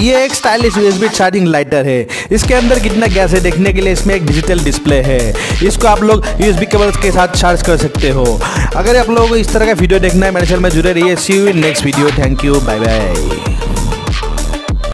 ये एक stylish USB charging lighter है। इसके अंदर कितना गैस है देखने के लिए इसमें एक डिजिटल डिस्प्ले है। इसको आप लोग यूएसबी केबल के साथ चार्ज कर सकते हो। अगर आप लोगों को इस तरह का वीडियो देखना है मेरे चैनल में जुड़े रहिए। See you in next video thank you bye bye